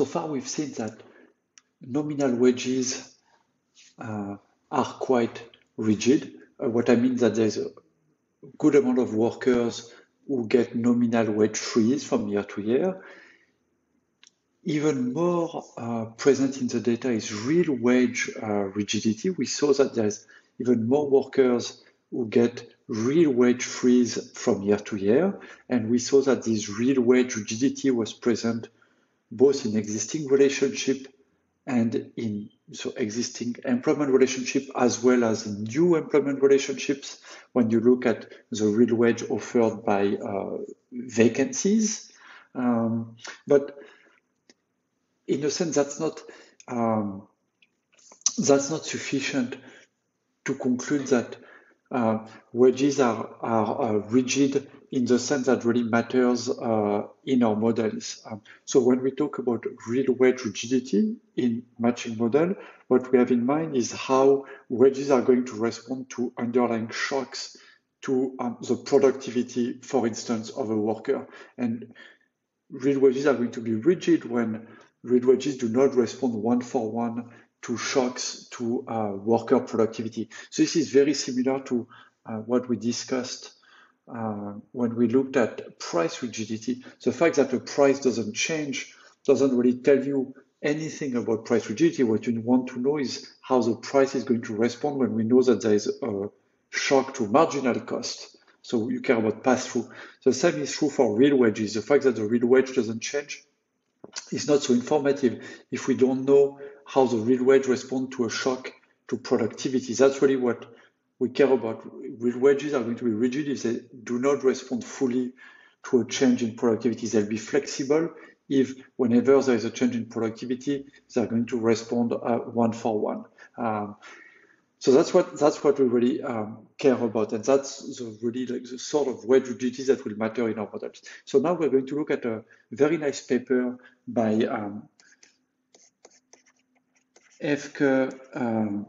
so far we've seen that nominal wages uh, are quite rigid. Uh, what I mean is that there's a good amount of workers who get nominal wage freeze from year to year. Even more uh, present in the data is real wage uh, rigidity. We saw that there's even more workers who get real wage freeze from year to year. And we saw that this real wage rigidity was present both in existing relationship and in so existing employment relationship as well as new employment relationships when you look at the real wage offered by uh, vacancies. Um, but in a sense, that's not um, that's not sufficient to conclude that uh, wages are, are uh, rigid in the sense that really matters uh, in our models. Um, so when we talk about real wage rigidity in matching model, what we have in mind is how wages are going to respond to underlying shocks to um, the productivity, for instance, of a worker. And real wages are going to be rigid when real wages do not respond one for one to shocks to uh, worker productivity. So this is very similar to uh, what we discussed uh, when we looked at price rigidity, the fact that the price doesn't change doesn't really tell you anything about price rigidity. What you want to know is how the price is going to respond when we know that there is a shock to marginal cost. So you care about pass through. The same is true for real wages. The fact that the real wage doesn't change is not so informative if we don't know how the real wage responds to a shock to productivity. That's really what we care about real wages are going to be rigid if they do not respond fully to a change in productivity. They'll be flexible if whenever there is a change in productivity, they're going to respond uh, one for one. Um, so that's what that's what we really um, care about, and that's the really like the sort of wage rigidity that will matter in our models. So now we're going to look at a very nice paper by um, Haefke, um,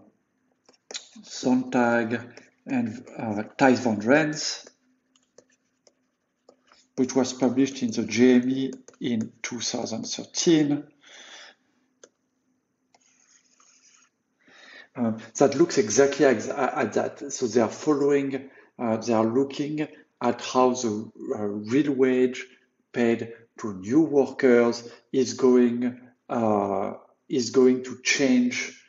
Sonntag and uh, Thijs van Rens, which was published in the JME in 2013. Uh, that looks exactly at, at, that. So they are following, uh, they are looking at how the uh, real wage paid to new workers is going uh, is going to change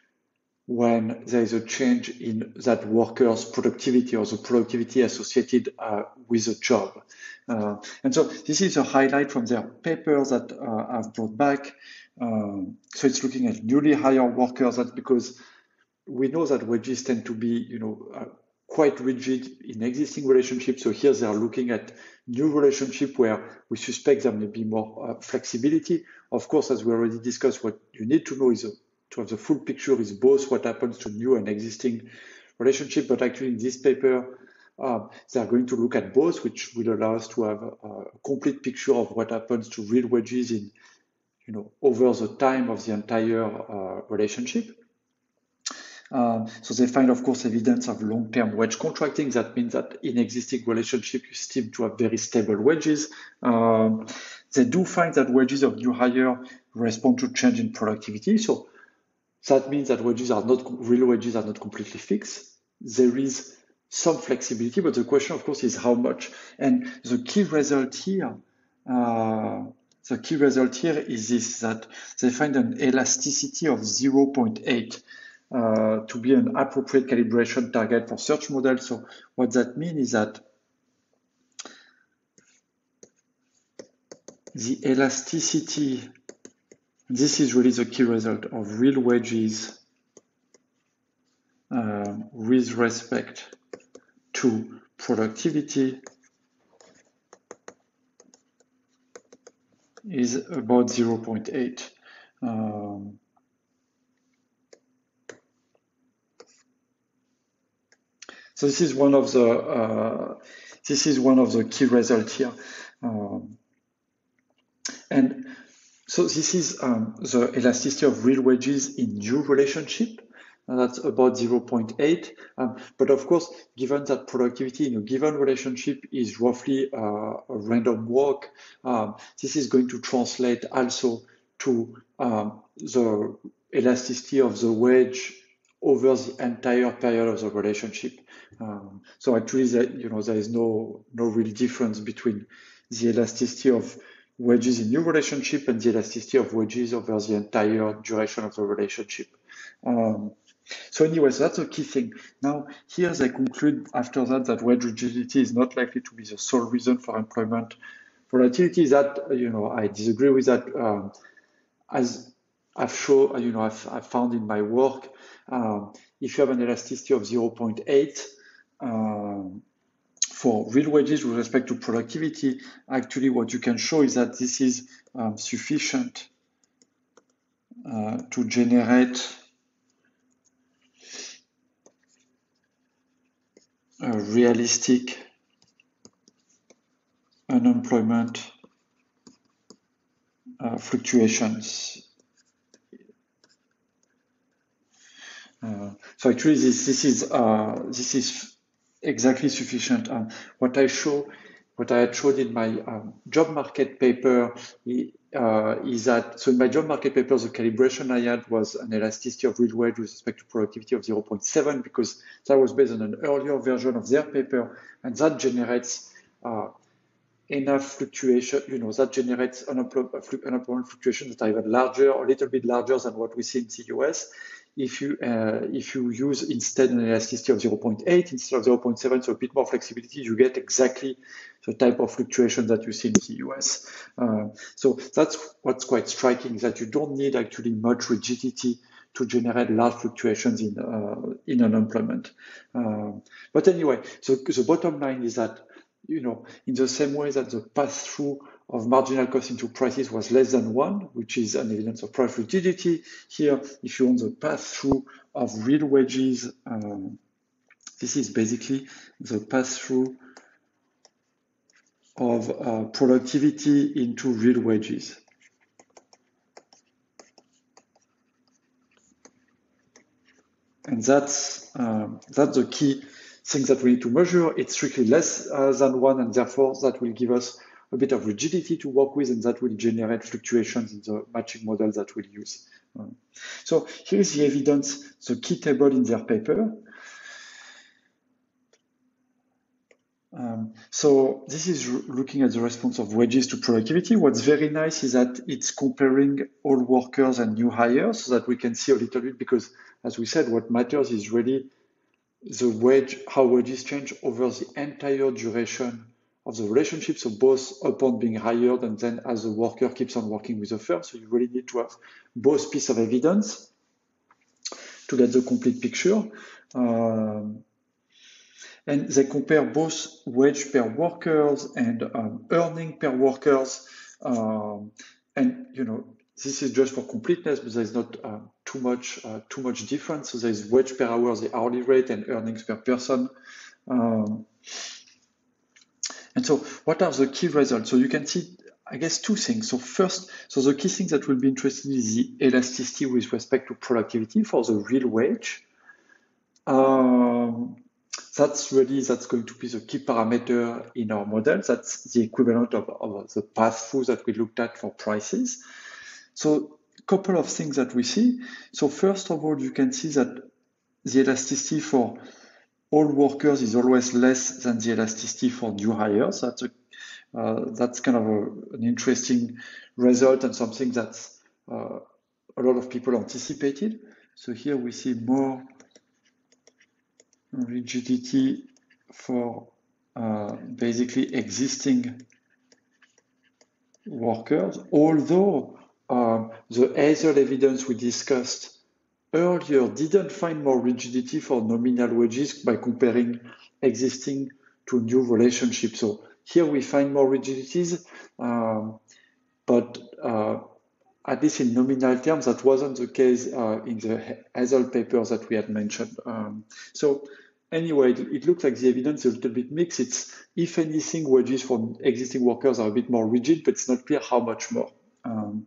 when there is a change in that worker's productivity or the productivity associated uh, with a job. Uh, and so this is a highlight from their paper that uh, I've brought back. Um, so it's looking at newly hired workers. That's because we know that wages tend to be, you know, uh, quite rigid in existing relationships. So here they are looking at new relationship where we suspect there may be more uh, flexibility. Of course, as we already discussed, what you need to know is to have the full picture is both what happens to new and existing relationship, but actually in this paper, uh, they are going to look at both, which will allow us to have a, complete picture of what happens to real wages in, you know, over the time of the entire uh, relationship. Um, so they find, of course, evidence of long-term wage contracting. That means that in existing relationship, you seem to have very stable wages. Um, they do find that wages of new hire respond to change in productivity. So that means that wages are not real wages are not completely fixed. There is some flexibility, but the question, of course, is how much. And the key result here, uh, the key result here is this: that they find an elasticity of 0.8 uh, to be an appropriate calibration target for search models. So what that means is that the elasticity this is really the key result of real wages uh, with respect to productivity is about 0.8. Um, so this is one of the uh, this is one of the key results here, um, and so this is um, the elasticity of real wages in new relationship. And that's about 0.8. Um, but of course, given that productivity in a given relationship is roughly uh, a random walk, um, this is going to translate also to um, the elasticity of the wage over the entire period of the relationship. Um, so actually, that, you know, there is no no real difference between the elasticity of wages in new relationship and the elasticity of wages over the entire duration of the relationship. Um, so anyways, that's a key thing. Now, here they conclude after that that wage rigidity is not likely to be the sole reason for employment volatility. That, you know, I disagree with that. Um, as I've shown, you know, I've, I've found in my work, um, if you have an elasticity of 0.8 um, for real wages with respect to productivity, actually what you can show is that this is um, sufficient uh, to generate a realistic unemployment uh, fluctuations. Uh, so actually, this this is uh, this is exactly sufficient. Um, what I show, what I had showed in my um, job market paper uh, is that so in my job market paper, the calibration I had was an elasticity of real wage with respect to productivity of 0.7 because that was based on an earlier version of their paper, and that generates uh, enough fluctuation, you know, that generates unemployment fluctuations that are even larger, a little bit larger than what we see in the US. If you uh, if you use instead an elasticity of 0.8 instead of 0.7, so a bit more flexibility, you get exactly the type of fluctuation that you see in the US. Uh, so that's what's quite striking that you don't need actually much rigidity to generate large fluctuations in uh, in unemployment. Uh, but anyway, so the bottom line is that you know, in the same way that the pass-through of marginal cost into prices was less than one, which is an evidence of price rigidity. Here, if you want the pass-through of real wages, um, this is basically the pass-through of uh, productivity into real wages. And that's, uh, that's the key thing that we need to measure. It's strictly less uh, than one, and therefore that will give us a bit of rigidity to work with, and that will generate fluctuations in the matching model that we'll use. So here is the evidence, the key table in their paper. Um, so this is looking at the response of wages to productivity. What's very nice is that it's comparing all workers and new hires so that we can see a little bit because as we said, what matters is really the wage, how wages change over the entire duration of the relationship. So both upon being hired and then as the worker keeps on working with the firm. So you really need to have both pieces of evidence to get the complete picture. Um, and they compare both wage per workers and um, earning per workers. Um, and you know, this is just for completeness, but there's not uh, too much uh, too much difference. So there's wage per hour, the hourly rate, and earnings per person. Um, and so, what are the key results? So you can see, I guess, two things. So first, so the key thing that will be interesting is the elasticity with respect to productivity for the real wage. Um, that's really that's going to be the key parameter in our model. That's the equivalent of, of the pass through that we looked at for prices. So a couple of things that we see. So first of all, you can see that the elasticity for all workers is always less than the elasticity for new hires. That's a, uh, that's kind of a, an interesting result and something that uh, a lot of people anticipated. So here we see more rigidity for uh, basically existing workers, although um, the Hazell evidence we discussed earlier didn't find more rigidity for nominal wages by comparing existing to new relationships. So here we find more rigidities, um, but uh, at least in nominal terms, that wasn't the case uh, in the Hazell papers that we had mentioned. Um, so anyway, it, it, looks like the evidence is a little bit mixed. It's, if anything, wages for existing workers are a bit more rigid, but it's not clear how much more. Um,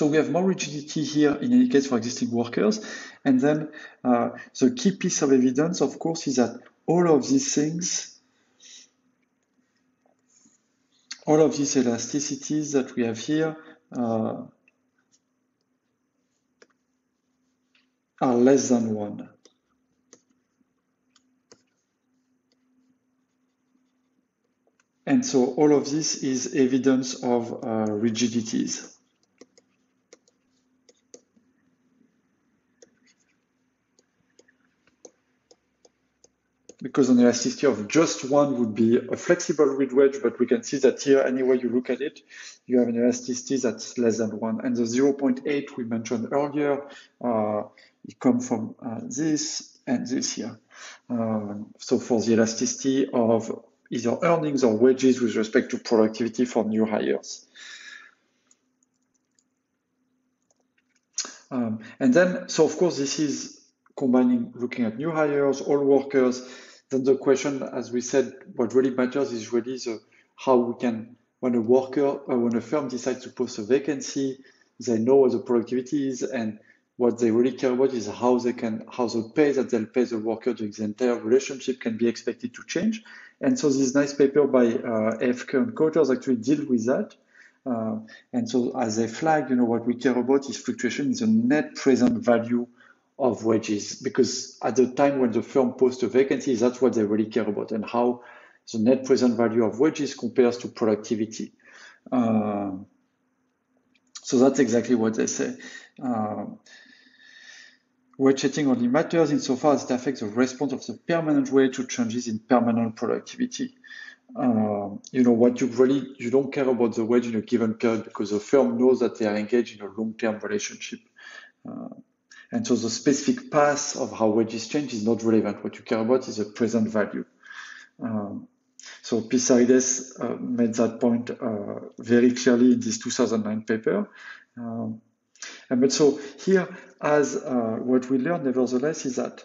so we have more rigidity here in any case for existing workers. And then uh, the key piece of evidence, of course, is that all of these things, all of these elasticities that we have here uh, are less than one. And so all of this is evidence of uh, rigidities. Because an elasticity of just one would be a flexible real wage, but we can see that here, any way you look at it, you have an elasticity that's less than one. And the 0.8 we mentioned earlier, uh, it comes from uh, this and this here. Um, so for the elasticity of either earnings or wages with respect to productivity for new hires. Um, and then, so of course, this is combining looking at new hires, all workers, then the question, as we said, what really matters is really the, how we can, when a worker, uh, when a firm decides to post a vacancy, they know what the productivity is and what they really care about is how they can, how the pay that they'll pay the worker during the entire relationship can be expected to change. And so this nice paper by uh, Haefke and Couters actually deal with that. Uh, and so as they flag, you know, what we care about is fluctuation in the net present value of wages because at the time when the firm posts a vacancy, that's what they really care about and how the net present value of wages compares to productivity. Uh, so that's exactly what they say. Uh, wage setting only matters insofar as it affects the response of the permanent wage to changes in permanent productivity. Uh, you know what you really you don't care about the wage in a given period because the firm knows that they are engaged in a long-term relationship. Uh, and so the specific path of how wages change is not relevant. What you care about is the present value. Um, so Pissarides uh, made that point uh, very clearly in this 2009 paper. Um, and but so here, as uh, what we learn nevertheless is that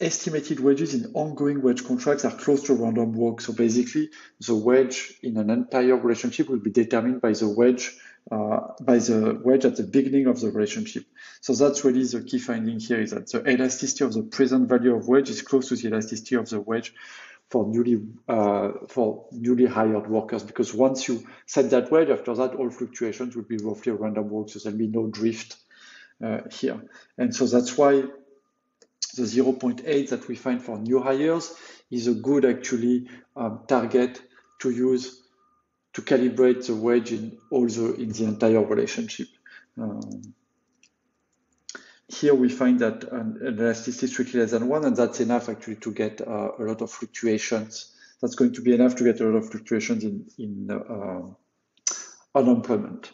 estimated wages in ongoing wage contracts are close to random walk. So basically, the wage in an entire relationship will be determined by the wage uh, by the wage at the beginning of the relationship. So that's really the key finding here is that the elasticity of the present value of wage is close to the elasticity of the wage for newly uh, for newly hired workers because once you set that wage, after that all fluctuations will be roughly random walk, so there'll be no drift uh, here. And so that's why the 0.8 that we find for new hires is a good actually um, target to use to calibrate the wage in the in the entire relationship. Um, here we find that an, an elasticity is strictly less than one, and that's enough actually to get uh, a lot of fluctuations. That's going to be enough to get a lot of fluctuations in in uh, unemployment.